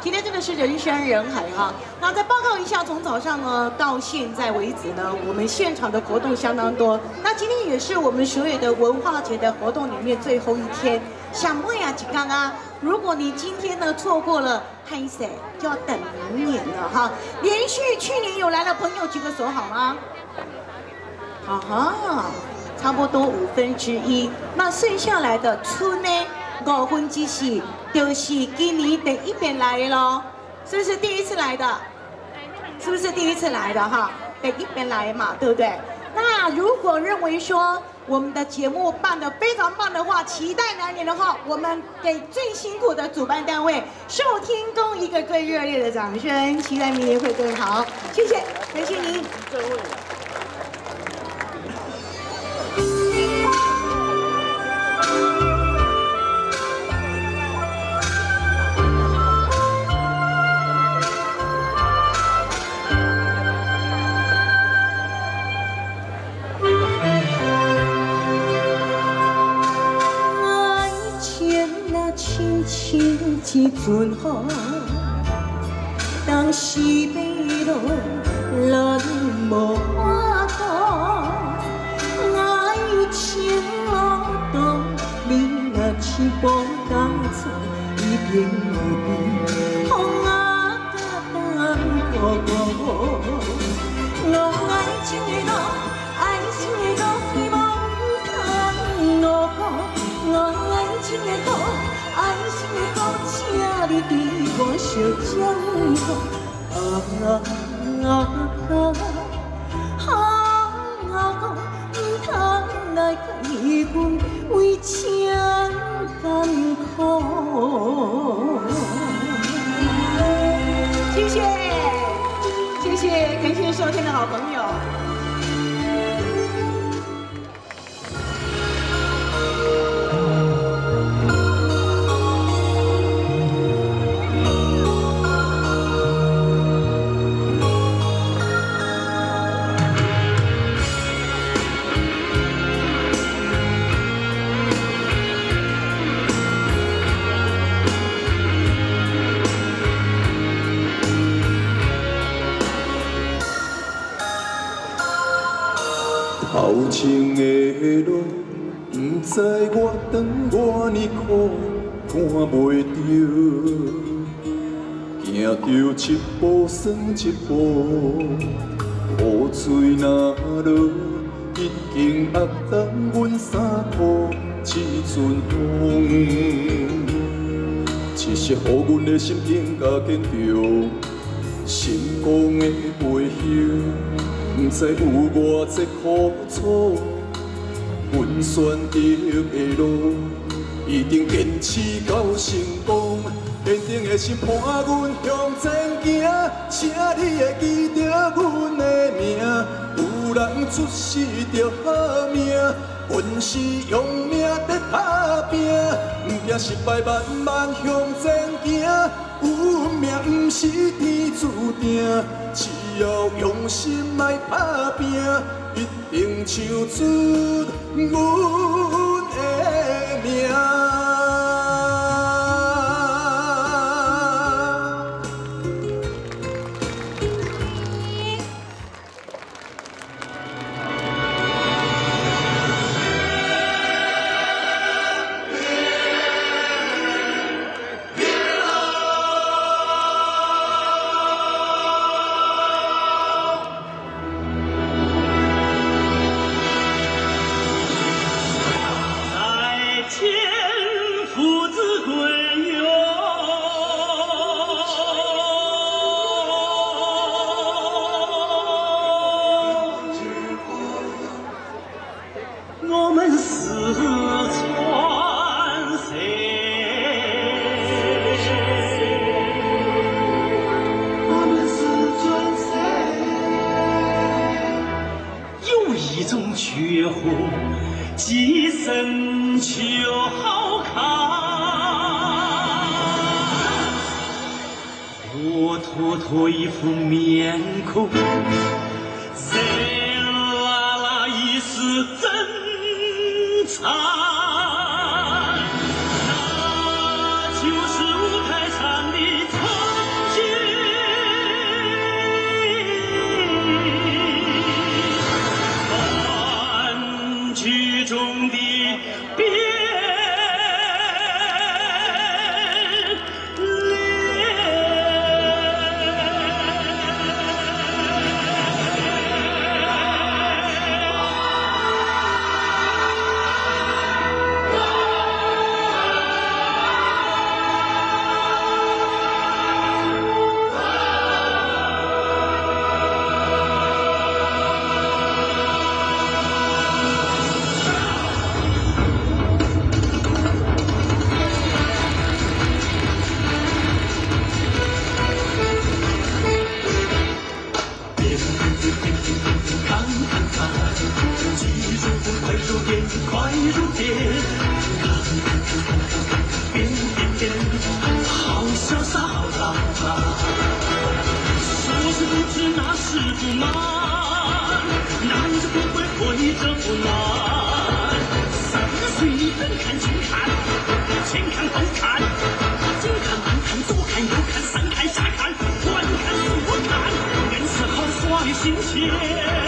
今天真的是人山人海哈。那再报告一下，从早上呢到现在为止呢，我们现场的活动相当多。那今天也是我们所有的文化节的活动里面最后一天。想问呀，景刚啊，如果你今天呢错过了，嗨谁就要等明年了哈。连续去年有来的朋友举个手好吗？啊哈，差不多五分之一。那剩下来的村呢？五分之四，就是今年第一遍来的喽，是不是第一次来的？是不是第一次来的哈？第一遍来嘛，对不对？那如果认为说我们的节目办得非常棒的话，期待来年的话，我们给最辛苦的主办单位寿天宫一个最热烈的掌声，期待明年会更好。谢谢，感谢您。好朋友。一步算一步，雨水若落，已经压湿阮衫裤，一阵风，只是乎阮的心更加坚强，成功的背后。不知有偌济苦楚，阮选择的路一定坚持到成功。坚定的心伴阮向前行，请你记着阮的名。有人出世着好命，阮是用命在打拼，不惊失败，慢慢向前行。有命不是天注定。只要用心来打拼，一定唱出阮的名。人，好潇洒，好浪漫。说是不知，那是不瞒，难子不会悔，这不难。三十岁你奔看前看，前看后看，近看慢看左看右看三看下看，观看四看，人是豪帅心切。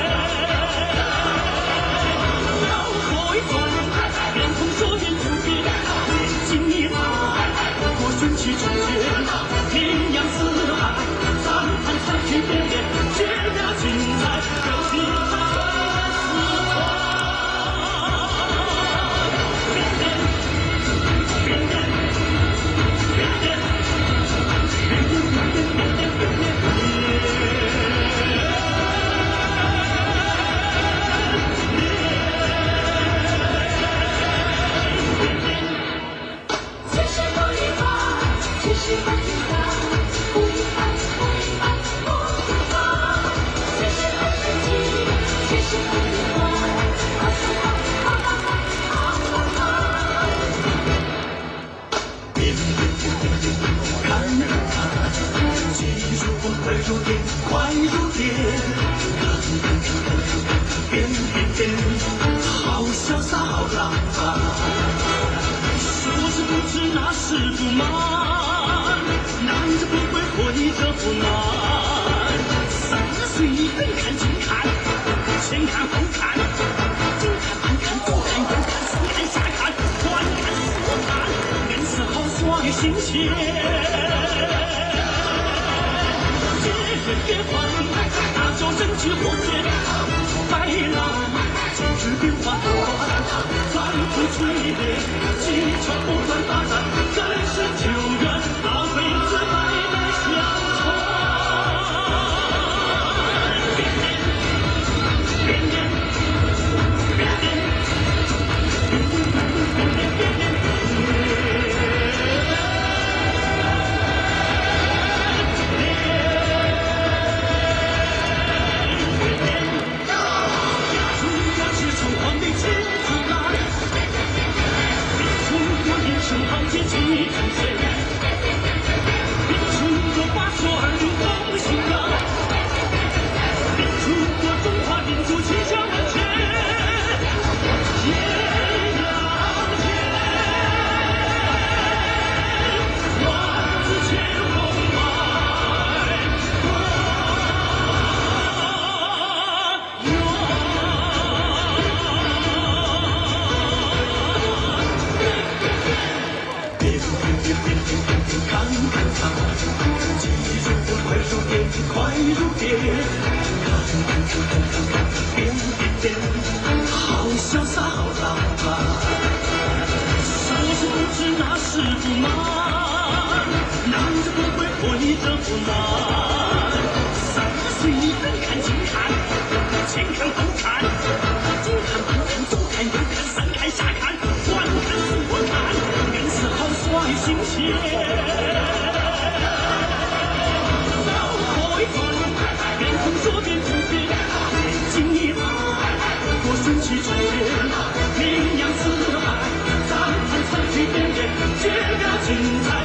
今日变化多端，反复淬炼，技巧如蝶变好潇洒好浪漫。说时不难那是不慢难者不会会者不难 you.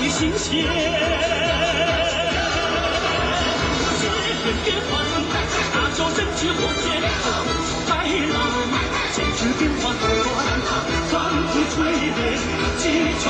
的心弦人变换大桥升起火箭。海浪掀起变幻狂澜放肆吹嘘技巧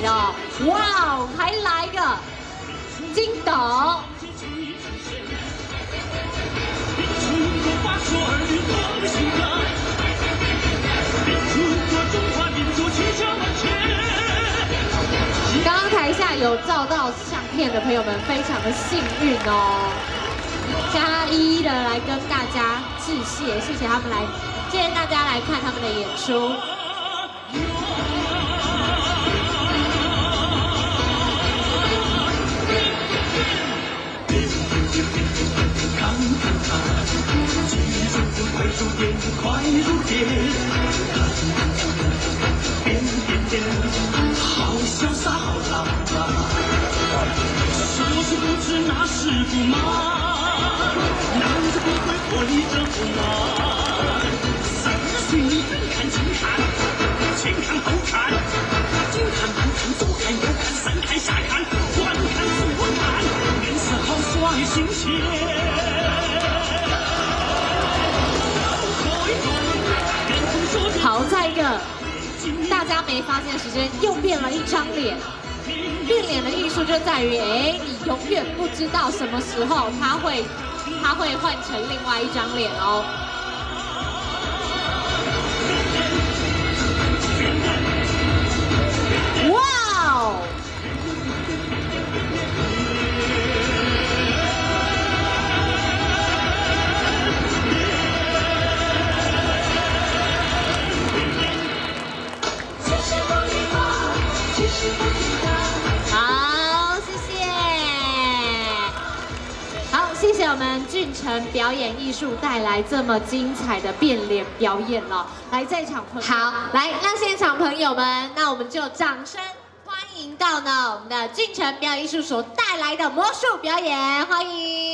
的，哇，还来个金斗。刚刚台下有照到相片的朋友们，非常的幸运哦！加一的来跟大家致谢，谢谢他们来，谢谢大家来看他们的演出。看看他，急如风，快如电，快如电，变变变，好潇洒，好浪漫。说是不迟，那是不慢，男子不会脱离这不难。三十你远看近看，前看后看，近看慢看左看右看，三看下看。好再一个。大家没发现时间又变了一张脸，变脸的艺术就在于，哎，你永远不知道什么时候他会，他会换成另外一张脸哦。俊成表演艺术带来这么精彩的变脸表演了，来在场朋友好，来那现场朋友们，那我们就掌声欢迎到呢我们的俊成表演艺术所带来的魔术表演，欢迎。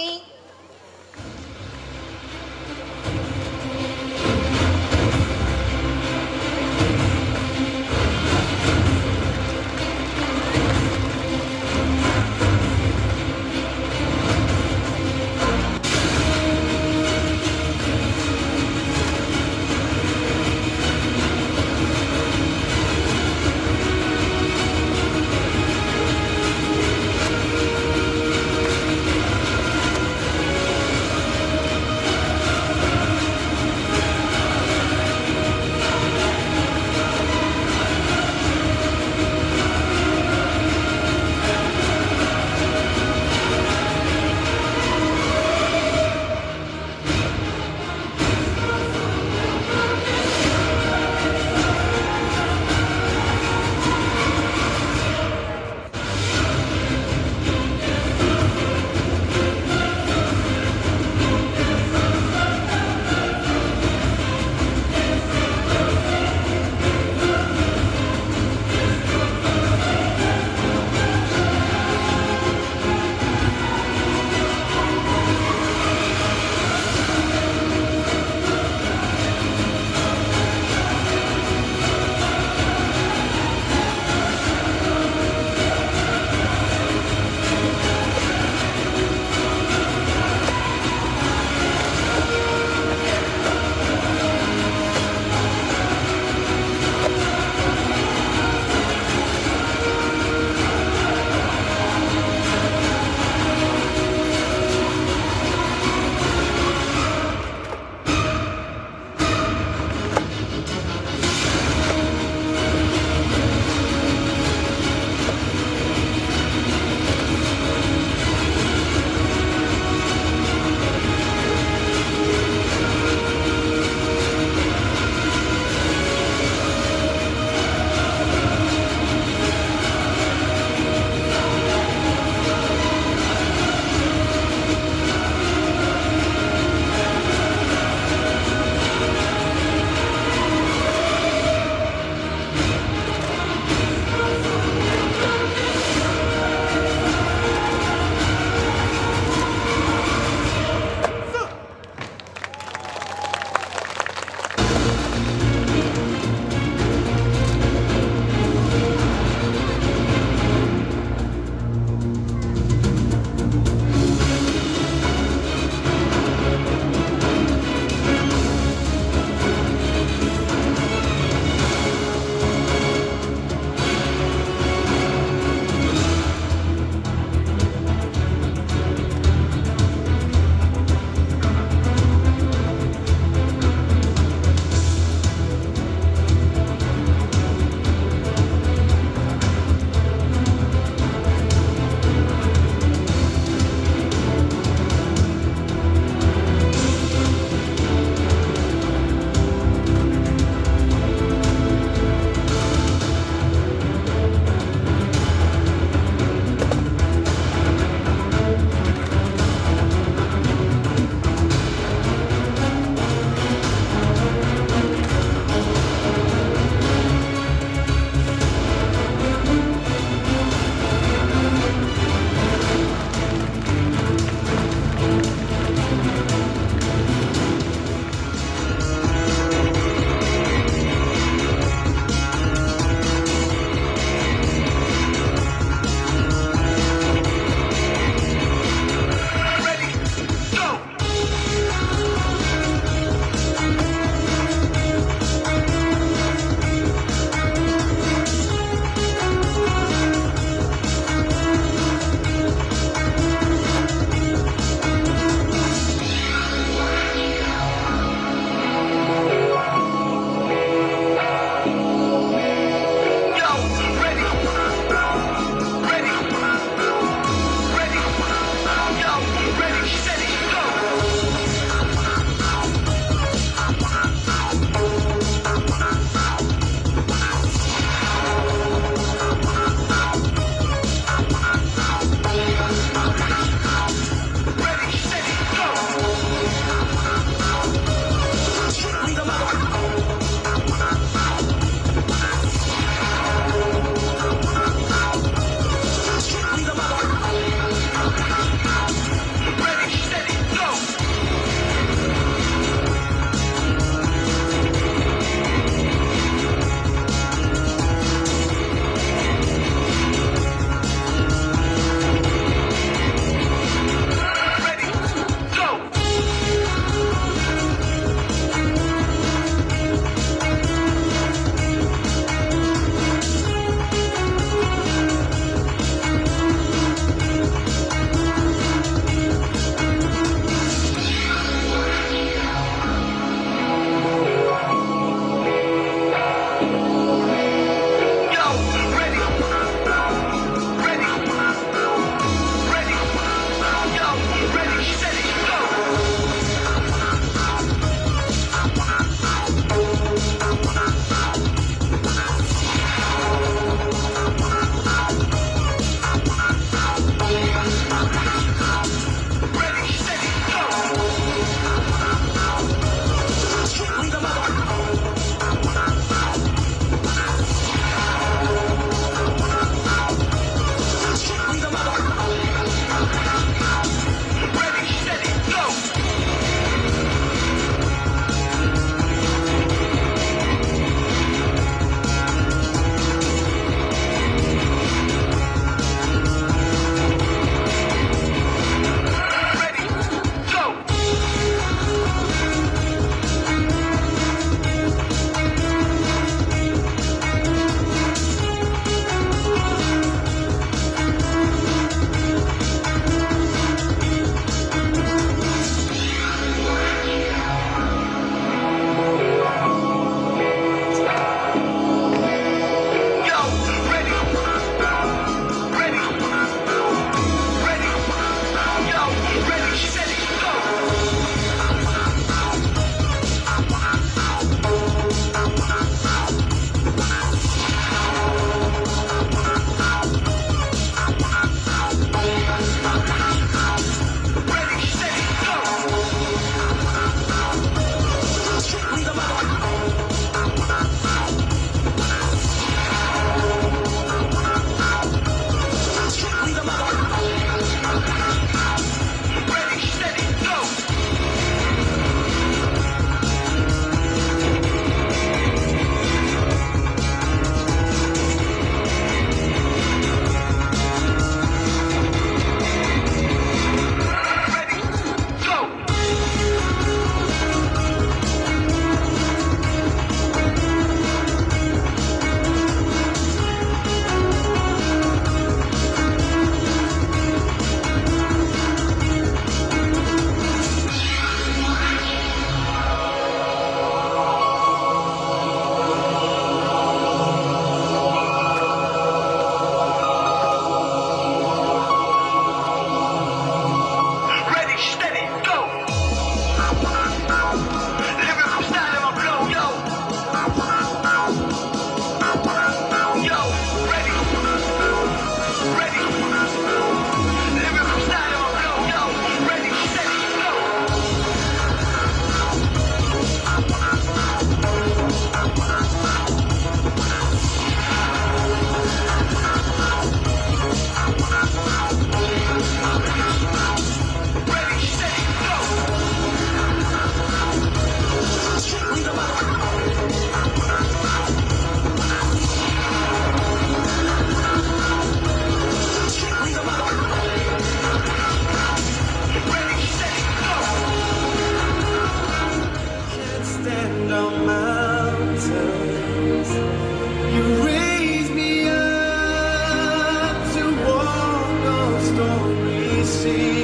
see.